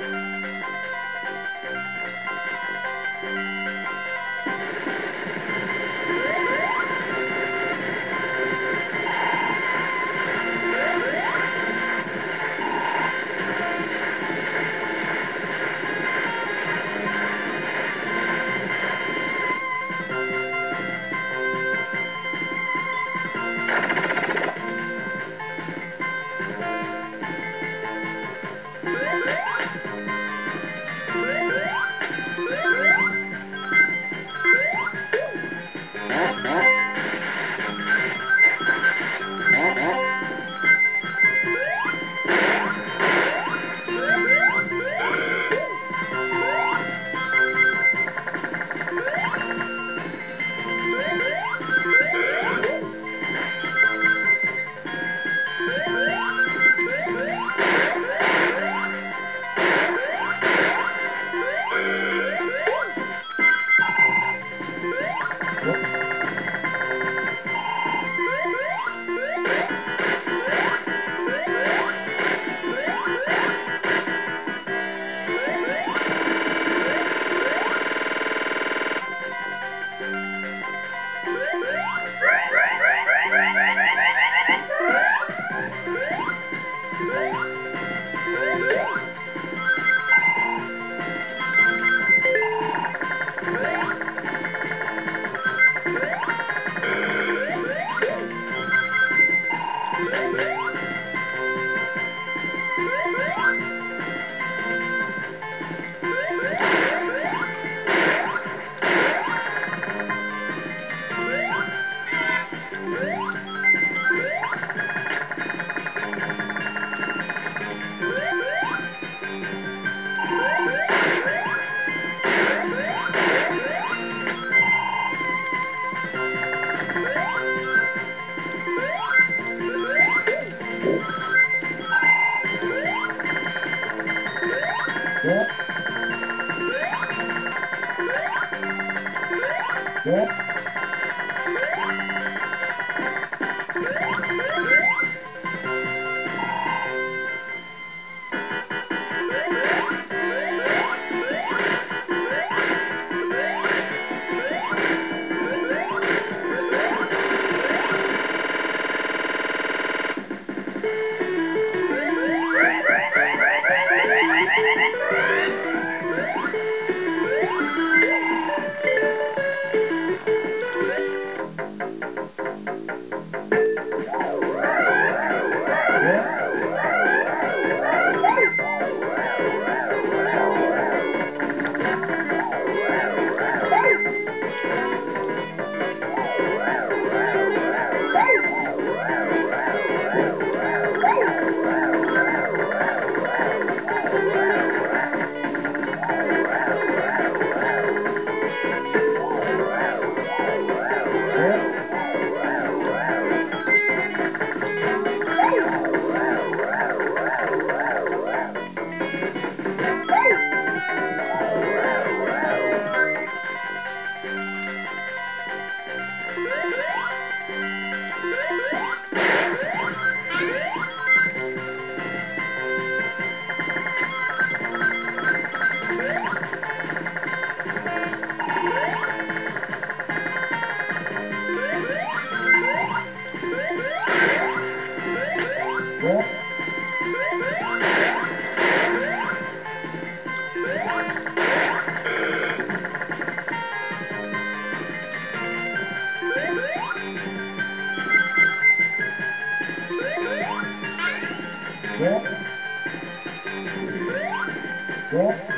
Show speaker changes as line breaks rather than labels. Thank you. Yep. Yeah. Go. Go.